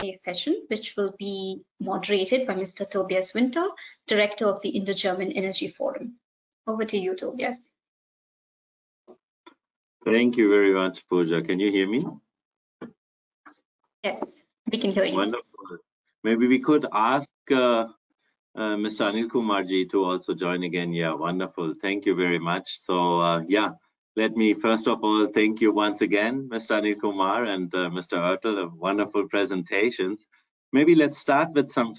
Q&A session, which will be moderated by Mr. Tobias Winter, Director of the Indo-German Energy Forum. Over to you, Tobias. Thank you very much, Pooja. Can you hear me? Yes, we can hear you. Wonderful. Maybe we could ask uh, uh, Mr. Anil Kumarji to also join again. Yeah, wonderful. Thank you very much. So, uh, yeah, let me first of all thank you once again, Mr. Anil Kumar and uh, Mr. Ertel, wonderful presentations. Maybe let's start with some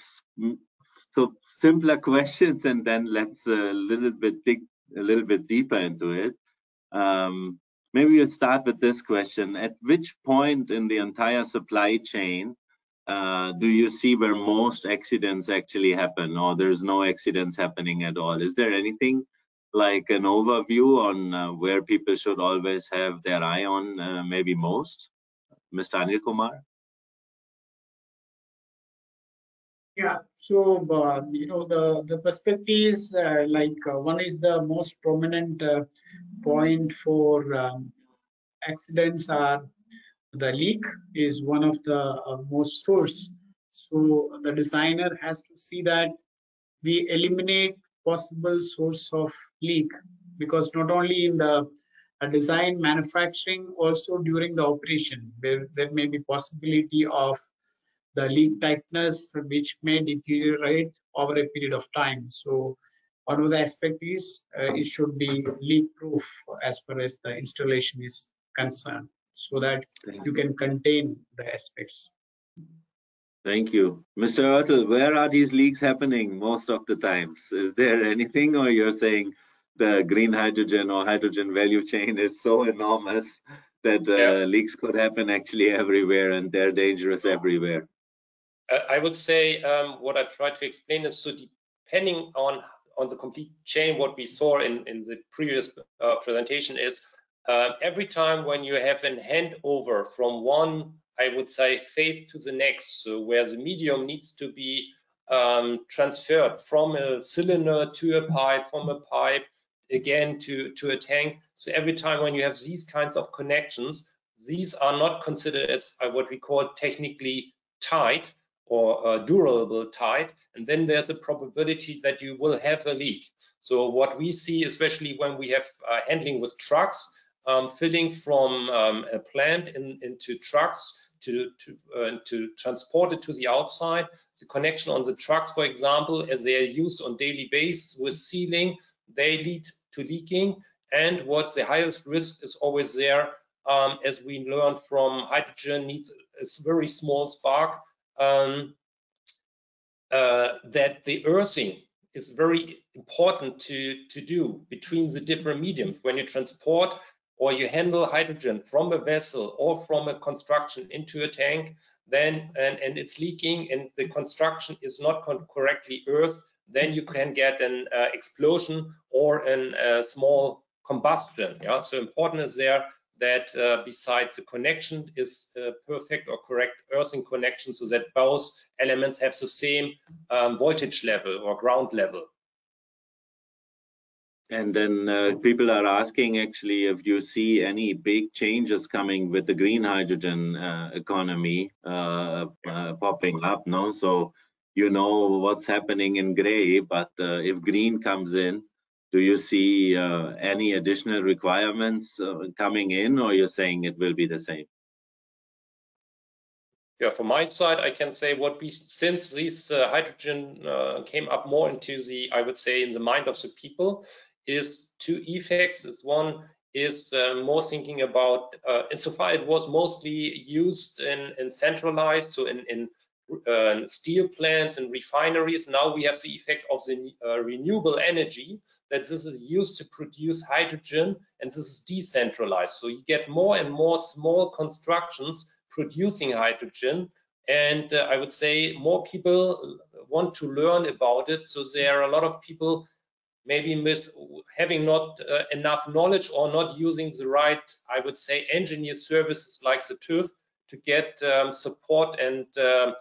so simpler questions and then let's a uh, little bit dig a little bit deeper into it. Um, maybe we'll start with this question. At which point in the entire supply chain uh, do you see where most accidents actually happen or there's no accidents happening at all? Is there anything like an overview on uh, where people should always have their eye on uh, maybe most? Mr. Anil Kumar? Yeah, so uh, you know the the perspectives uh, like uh, one is the most prominent uh, point for um, accidents are the leak is one of the most source. So the designer has to see that we eliminate possible source of leak. Because not only in the uh, design manufacturing also during the operation where there may be possibility of the leak tightness which may deteriorate over a period of time. So one of the aspect is uh, it should be leak proof as far as the installation is concerned so that you can contain the aspects Thank you. Mr. Ertel, where are these leaks happening most of the times? Is there anything or you're saying the green hydrogen or hydrogen value chain is so enormous that uh, yeah. leaks could happen actually everywhere and they're dangerous everywhere? I would say um, what I tried to explain is so depending on on the complete chain, what we saw in, in the previous uh, presentation is uh, every time when you have an handover from one I would say, phase to the next, so where the medium needs to be um, transferred from a cylinder to a pipe, from a pipe again to, to a tank. So every time when you have these kinds of connections, these are not considered as uh, what we call technically tight or uh, durable tight. And then there's a probability that you will have a leak. So what we see, especially when we have uh, handling with trucks, um, filling from um, a plant in, into trucks to to, uh, to transport it to the outside. The connection on the trucks, for example, as they are used on daily basis with sealing, they lead to leaking. And what the highest risk is always there, um, as we learned from hydrogen needs a very small spark, um, uh, that the earthing is very important to, to do between the different mediums. When you transport or you handle hydrogen from a vessel or from a construction into a tank, then and, and it's leaking and the construction is not correctly earthed, then you can get an uh, explosion or a uh, small combustion. Yeah, so important is there that uh, besides the connection is uh, perfect or correct earthing connection so that both elements have the same um, voltage level or ground level. And then uh, people are asking actually if you see any big changes coming with the green hydrogen uh, economy uh, uh popping up. No, so you know what's happening in gray, but uh, if green comes in, do you see uh, any additional requirements coming in, or you're saying it will be the same? Yeah, from my side, I can say what we since this hydrogen came up more into the, I would say, in the mind of the people is two effects. Is one is uh, more thinking about, uh, insofar it was mostly used in, in centralized, so in, in uh, steel plants and refineries. Now we have the effect of the uh, renewable energy that this is used to produce hydrogen and this is decentralized. So you get more and more small constructions producing hydrogen. And uh, I would say more people want to learn about it. So there are a lot of people maybe miss having not uh, enough knowledge or not using the right, I would say, engineer services like the TÜV to get um, support and um,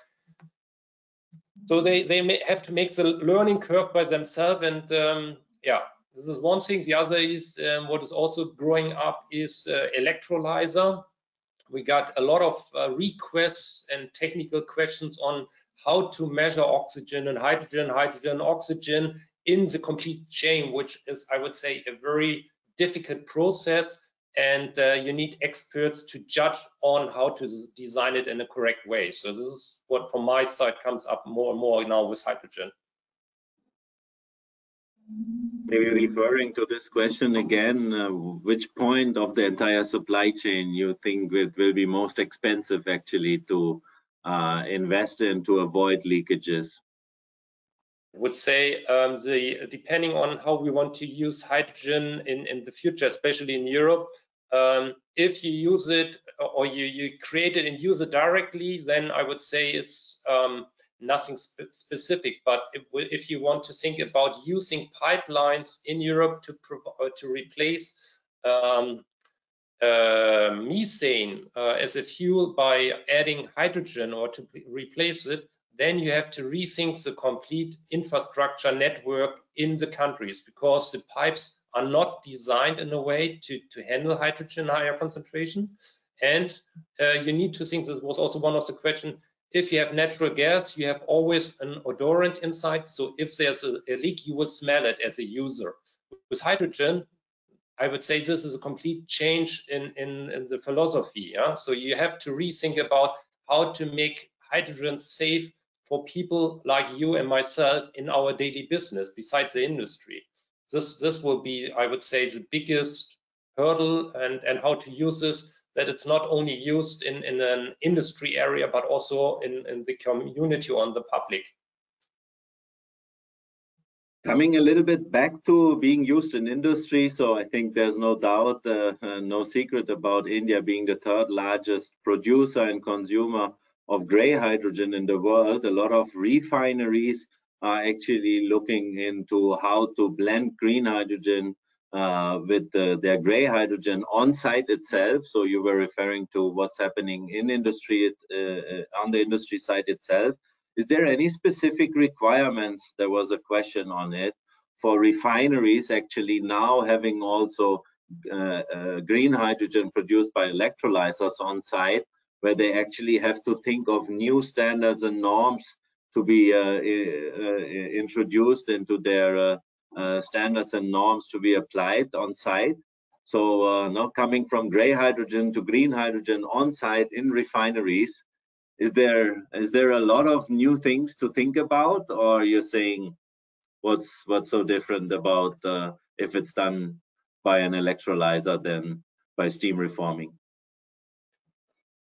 so they they may have to make the learning curve by themselves and um, yeah this is one thing. The other is um, what is also growing up is uh, electrolyzer. We got a lot of uh, requests and technical questions on how to measure oxygen and hydrogen, hydrogen, oxygen in the complete chain, which is, I would say, a very difficult process. And uh, you need experts to judge on how to design it in a correct way. So this is what from my side comes up more and more now with hydrogen. Maybe referring to this question again, uh, which point of the entire supply chain you think it will be most expensive actually to uh, invest in to avoid leakages? Would say um, the depending on how we want to use hydrogen in, in the future, especially in Europe, um, if you use it or you, you create it and use it directly, then I would say it's um, nothing spe specific. But if, if, you want to think about using pipelines in Europe to uh, to replace um, uh, methane uh, as a fuel by adding hydrogen or to replace it, then you have to rethink the complete infrastructure network in the countries because the pipes are not designed in a way to, to handle hydrogen higher concentration. And uh, you need to think, this was also one of the questions, if you have natural gas, you have always an odorant inside. So if there's a, a leak, you will smell it as a user. With hydrogen, I would say this is a complete change in, in, in the philosophy. Yeah? So you have to rethink about how to make hydrogen safe for people like you and myself in our daily business, besides the industry. This, this will be, I would say, the biggest hurdle and, and how to use this that it's not only used in, in an industry area, but also in, in the community or in the public. Coming a little bit back to being used in industry, so I think there's no doubt, uh, uh, no secret about India being the third largest producer and consumer of gray hydrogen in the world. A lot of refineries are actually looking into how to blend green hydrogen uh, with the, their gray hydrogen on site itself. So you were referring to what's happening in industry uh, uh, on the industry side itself. Is there any specific requirements? There was a question on it for refineries actually now having also uh, uh, green hydrogen produced by electrolyzers on site, where they actually have to think of new standards and norms to be uh, introduced into their uh, standards and norms to be applied on site. So uh, now coming from gray hydrogen to green hydrogen on site in refineries, is there is there a lot of new things to think about, or you're saying what's what's so different about uh, if it's done by an electrolyzer than by steam reforming?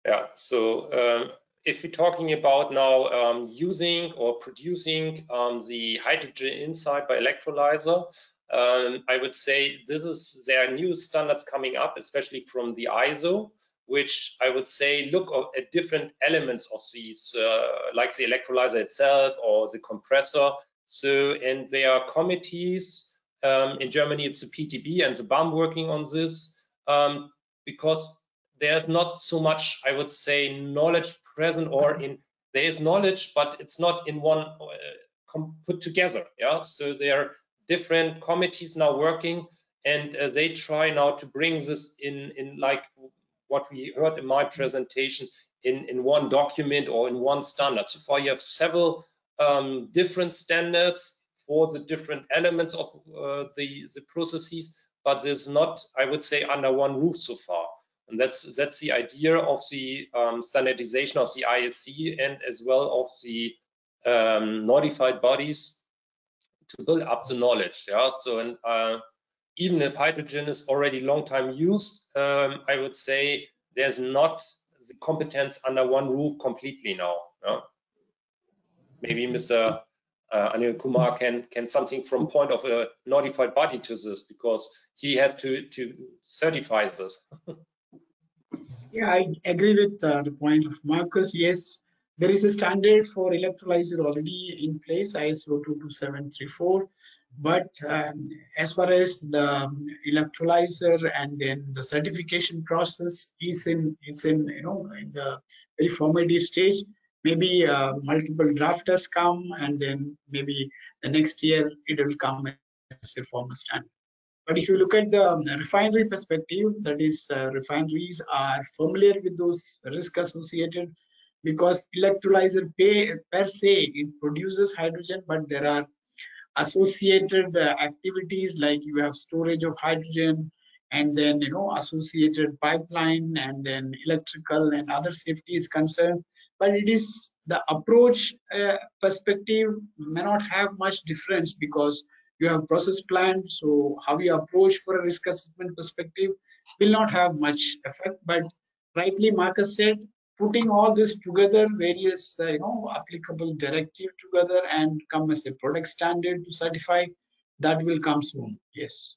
Yeah, so um, if we're talking about now um, using or producing um, the hydrogen inside by electrolyzer, um, I would say this is there are new standards coming up, especially from the ISO, which I would say look at different elements of these, uh, like the electrolyzer itself or the compressor. So, and there are committees um, in Germany. It's the PTB and the BAM working on this because there's not so much, I would say, knowledge present or in there is knowledge, but it's not in one uh, put together. Yeah, so there are different committees now working, and uh, they try now to bring this in in like what we heard in my presentation in in one document or in one standard. So far, you have several um, different standards for the different elements of uh, the the processes, but there's not, I would say, under one roof so far. And that's that's the idea of the um, standardization of the ISC and as well of the um, notified bodies to build up the knowledge. Yeah. So and uh, even if hydrogen is already long time used, um, I would say there's not the competence under one roof completely now. Yeah? Maybe Mr. Uh, Anil Kumar can can something from point of a notified body to this because he has to to certify this. Yeah, I agree with uh, the point of Marcus. Yes, there is a standard for electrolyzer already in place, ISO 22734. But um, as far as the electrolyzer and then the certification process is in is in you know in the very formative stage, maybe uh, multiple drafters come and then maybe the next year it will come as a formal standard. But if you look at the refinery perspective, that is, uh, refineries are familiar with those risks associated because electrolyzer pay, per se, it produces hydrogen, but there are associated uh, activities like you have storage of hydrogen and then you know associated pipeline and then electrical and other safety is concerned. But it is the approach uh, perspective may not have much difference because you have process plant so how you approach for a risk assessment perspective will not have much effect but rightly marcus said putting all this together various uh, you know applicable directive together and come as a product standard to certify that will come soon yes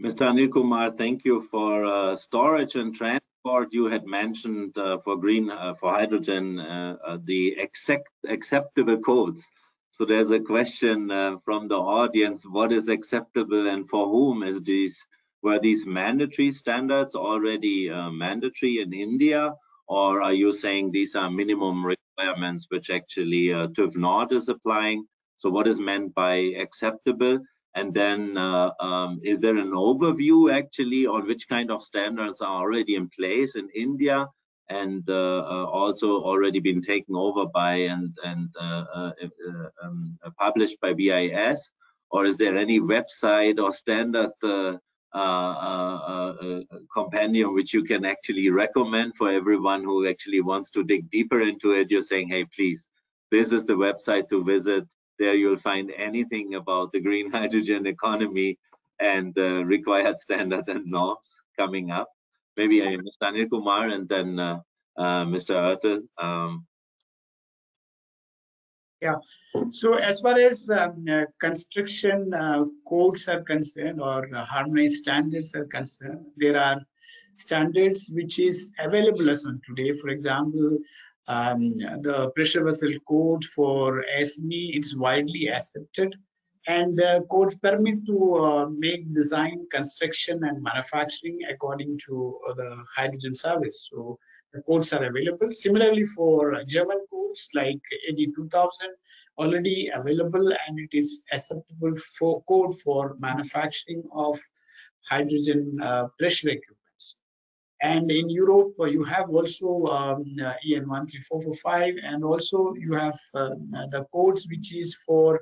Mr. Anil Kumar, thank you for uh, storage and transport. You had mentioned uh, for green, uh, for hydrogen, uh, uh, the accept, acceptable codes. So there's a question uh, from the audience, what is acceptable and for whom is these, were these mandatory standards already mandatory in India? Or are you saying these are minimum requirements which actually uh, TÜV Nord is applying? So what is meant by acceptable? And then uh, um, is there an overview actually on which kind of standards are already in place in India and uh, uh, also already been taken over by and, and uh, uh, uh, um, published by BIS? Or is there any website or standard compendium which you can actually recommend for everyone who actually wants to dig deeper into it? You're saying, hey, please, this is the website to visit there you'll find anything about the green hydrogen economy and the required standard and norms coming up. Maybe uh, Mr. Anil Kumar and then uh, uh, Mr. Ertel. Um, yeah, so as far as um, uh, construction codes are concerned or harmonized standards are concerned, there are standards which is available as on today. For example, um, the pressure vessel code for ASME is widely accepted and the codes permit to uh, make design, construction and manufacturing according to uh, the hydrogen service. So the codes are available. Similarly for German codes like AD 2000 already available and it is acceptable for code for manufacturing of hydrogen uh, pressure equipment. And in Europe, you have also um, uh, EN 13445, and also you have uh, the codes which is for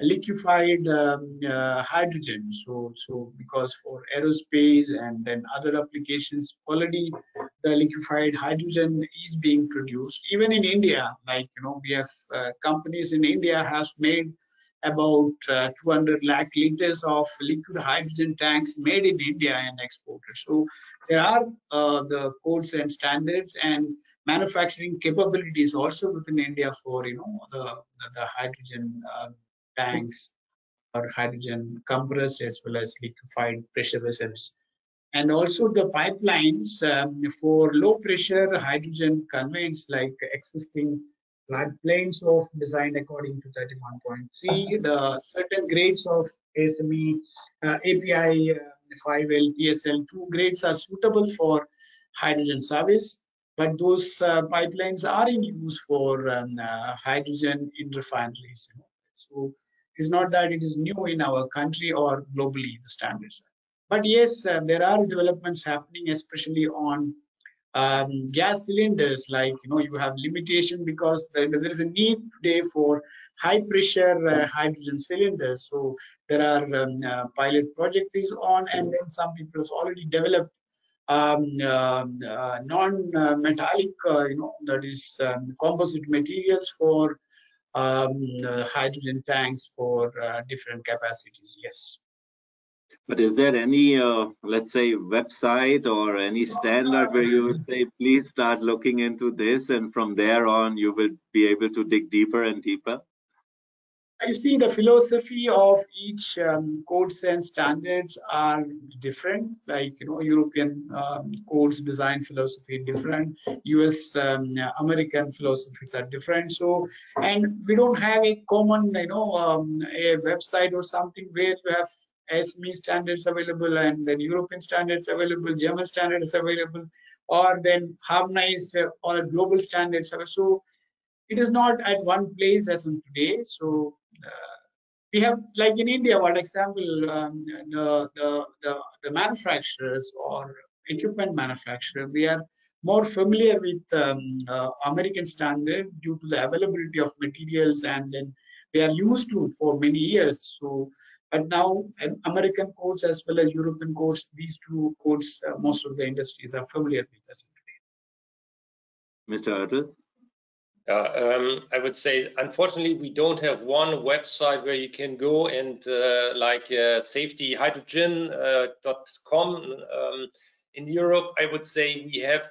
liquefied um, uh, hydrogen. So, so because for aerospace and then other applications, already the liquefied hydrogen is being produced. Even in India, like you know, we have uh, companies in India has made about uh, 200 lakh liters of liquid hydrogen tanks made in India and exported. So there are uh, the codes and standards and manufacturing capabilities also within India for you know the the, the hydrogen uh, tanks or hydrogen compressed as well as liquefied pressure vessels. And also the pipelines um, for low pressure hydrogen conveyance like existing planes of designed according to 31.3. The certain grades of ASME, uh, API uh, 5L, PSL2 grades are suitable for hydrogen service, but those uh, pipelines are in use for um, uh, hydrogen in refineries. You know? So it's not that it is new in our country or globally the standards. But yes, uh, there are developments happening, especially on um, gas cylinders like you know you have limitation because there, is a need today for high pressure uh, hydrogen cylinders so there are um, uh, pilot project is on and then some people have already developed um, um uh, non-metallic uh, you know that is um, composite materials for um, uh, hydrogen tanks for uh, different capacities yes but is there any, uh, let's say, website or any standard where you would say, please start looking into this, and from there on, you will be able to dig deeper and deeper? You see, the philosophy of each um, codes and standards are different. Like you know, European um, codes design philosophy different. U.S. Um, American philosophies are different. So, and we don't have a common, you know, um, a website or something where you have ASME standards available and then European standards available, German standards available, or then harmonized uh, or a global standards. So it is not at one place as in today. So we have like in India, for example, um, the, the, the the manufacturers or equipment manufacturer, we are more familiar with um, uh, American standard due to the availability of materials and then they are used to for many years. So, but now American codes as well as European codes, these two codes, uh, most of the industries are familiar with us today. Mr. Ertel? Uh, um, I would say, unfortunately, we don't have one website where you can go and uh, like uh, safetyhydrogen.com. Uh, um, in Europe, I would say we have,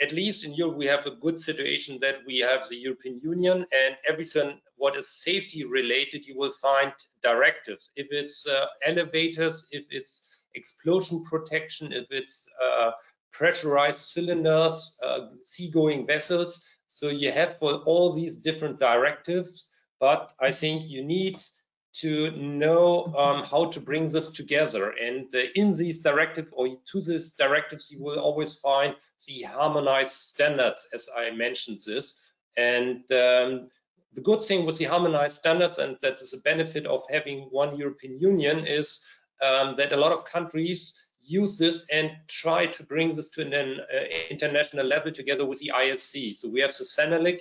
at least in Europe, we have a good situation that we have the European Union and everything what is safety related, you will find directives. If it's uh, elevators, if it's explosion protection, if it's uh, pressurized cylinders, uh, seagoing vessels. So you have all these different directives, but I think you need to know um, how to bring this together. And uh, in these directives or to these directives, you will always find the harmonized standards, as I mentioned this. And um, the good thing with the harmonized standards, and that is a benefit of having one European Union, is um, that a lot of countries use this and try to bring this to an uh, international level together with the ISC. So we have the CENELEC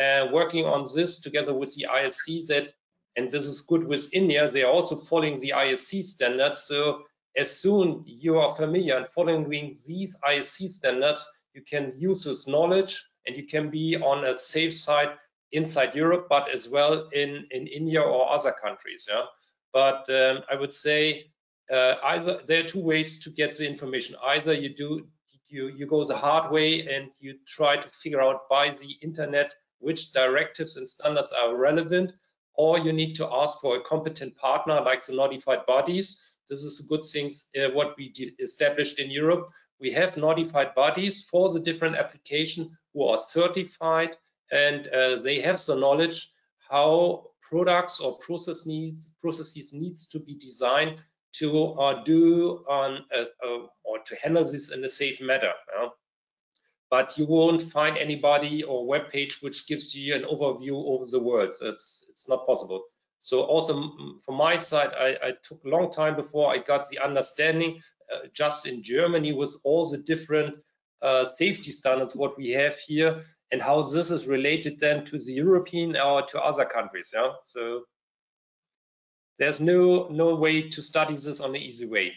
uh, working on this together with the ISC that and this is good with India, they are also following the ISC standards. So as soon you are familiar and following these ISC standards, you can use this knowledge and you can be on a safe side inside Europe, but as well in, in India or other countries. Yeah? But um, I would say uh, either there are two ways to get the information. Either you do you you go the hard way and you try to figure out by the internet which directives and standards are relevant, or you need to ask for a competent partner like the notified bodies. This is a good thing, uh, what we established in Europe. We have notified bodies for the different application who are certified and uh, they have the knowledge how products or process needs, processes needs to be designed to uh, do on or to handle this in a safe manner but you won't find anybody or web page which gives you an overview over the world. It's it's not possible. So also from my side, I, I took a long time before I got the understanding uh, just in Germany with all the different uh, safety standards what we have here and how this is related then to the European or to other countries. Yeah, so there's no no way to study this on an easy way.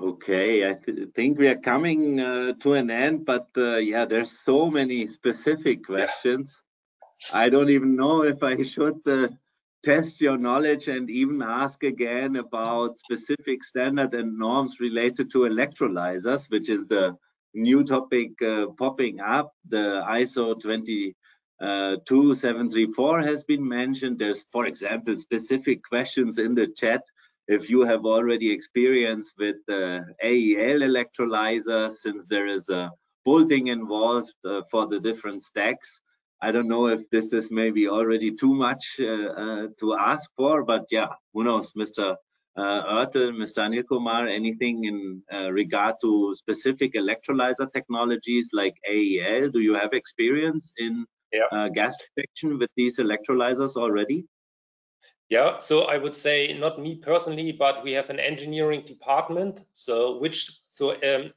Okay, I th think we are coming uh, to an end, but uh, yeah, there's so many specific questions. Yeah. I don't even know if I should uh, test your knowledge and even ask again about specific standard and norms related to electrolyzers, which is the new topic uh, popping up. The ISO 22734 uh, has been mentioned. There's, for example, specific questions in the chat if you have already experience with uh, AEL electrolyzer, since there is a bolting involved uh, for the different stacks. I don't know if this is maybe already too much uh, uh to ask for, but yeah, who knows, Mr. Uh, Mr. Anil Kumar, anything in regard to specific electrolyzer technologies like AEL? Do you have experience in yeah. gas detection with these electrolyzers already? Yeah, so I would say not me personally, but we have an engineering department. So which so um,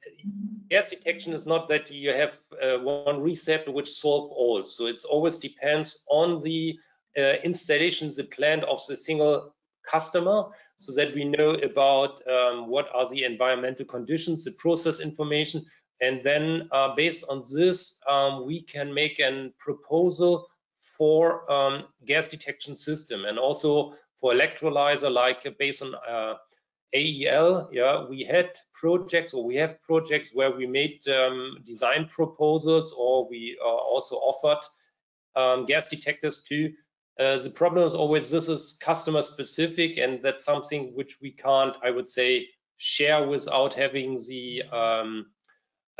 gas detection is not that you have uh, one receptor which solve all. So it always depends on the uh, installation, the plant of the single customer, so that we know about um, what are the environmental conditions, the process information, and then uh, based on this, um, we can make a proposal for um, gas detection system and also for electrolyzer like uh, based on uh, AEL, yeah, we had projects or we have projects where we made um, design proposals or we uh, also offered um, gas detectors too. Uh, the problem is always this is customer specific and that's something which we can't, I would say, share without having the um,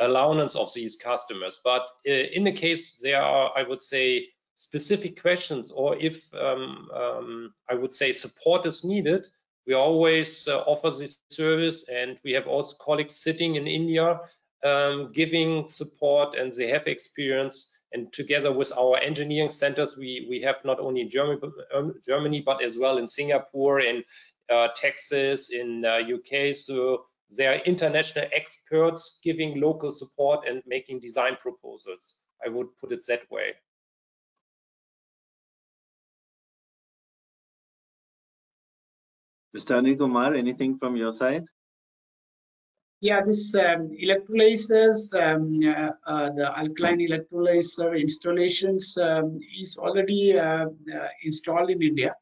allowance of these customers. But uh, in the case there are, I would say, specific questions or if um, um, I would say support is needed, we always uh, offer this service and we have also colleagues sitting in India um, giving support and they have experience And together with our engineering centers, we, we have not only in Germany, um, Germany but as well in Singapore, in uh, Texas, in uh, UK. So there are international experts giving local support and making design proposals. I would put it that way. Mr. Anil Kumar, anything from your side? Yeah, this um, electrolyzers, um, uh, uh, the alkaline electrolyzer installations um, is already uh, uh installed in India,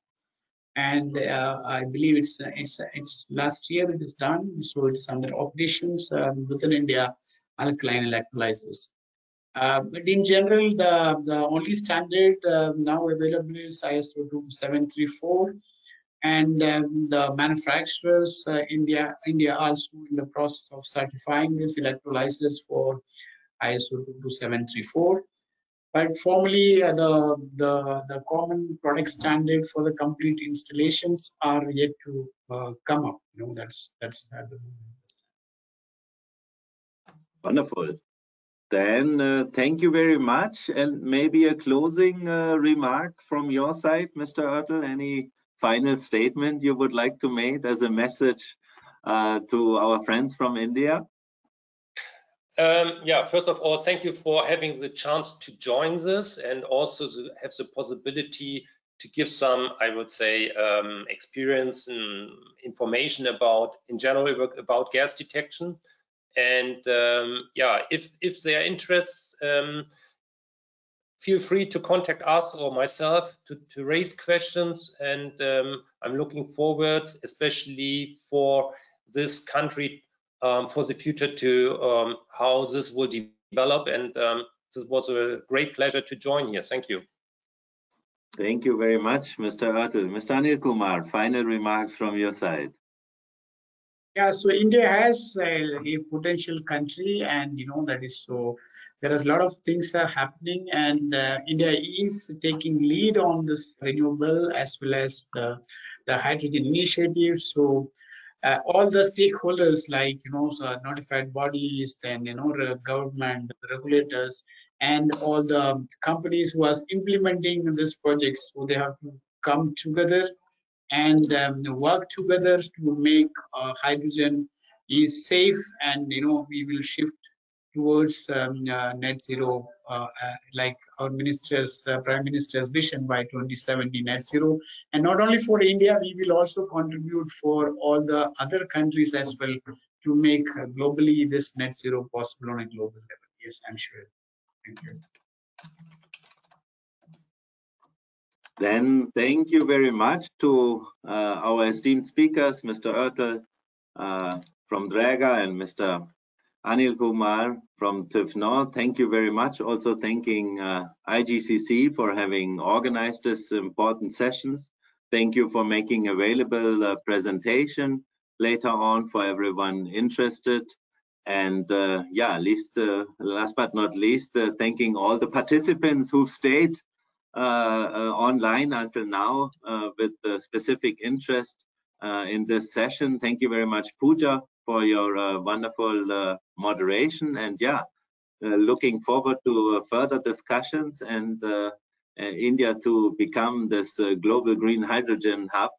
and uh, I believe it's, it's it's last year it is done, so it's under operations um, within India alkaline electrolyzers. Uh, but in general, the the only standard now available is ISO 2734 and um, the manufacturers uh, India India also in the process of certifying these electrolyzers for ISO 22734 but formally uh, the the the common product standard for the complete installations are yet to uh, come up. You know that's that's wonderful. Then uh, thank you very much. And maybe a closing uh, remark from your side mr Ertel any final statement you would like to make as a message uh, to our friends from India? Um, yeah, first of all, thank you for having the chance to join this and also to have the possibility to give some, I would say, um, experience and information about, in general, about gas detection. And um, yeah, if if there are interests, um, feel free to contact us or myself to, to raise questions. And um, I'm looking forward, especially for this country, um, for the future to um, how this will develop. And um, it was a great pleasure to join here. Thank you. Thank you very much, Mr. Ertel. Mr. Anil Kumar, final remarks from your side. Yeah, so India has a, a potential country, and you know that is so there is a lot of things are happening and uh, India is taking lead on this renewable as well as the, the hydrogen initiative. So uh, all the stakeholders like, you know, so notified bodies, then, you know, government, regulators, and all the companies who are implementing this projects So they have to come together and um, work together to make uh, hydrogen is safe and, you know, we will shift towards um, uh, net zero, uh, uh, like our minister's prime minister's vision by 2070 net zero. And not only for India, we will also contribute for all the other countries as well to make globally this net zero possible on a global level. Yes, I'm sure. Thank you. Then thank you very much to uh, our esteemed speakers, Mr. Ertel uh, from Draeger and Mr. Anil Kumar from TÜV Nord. Thank you very much. Also thanking uh, IGCC for having organized this important sessions. Thank you for making available the presentation later on for everyone interested. And uh, yeah, least, uh, last but not least, uh, thanking all the participants who've stayed uh, uh, online until now with specific interest in this session. Thank you very much, Pooja, for your uh, wonderful uh, moderation. And yeah, uh, looking forward to further discussions and India to become this global green hydrogen hub